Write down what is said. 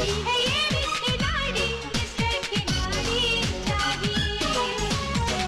Hey.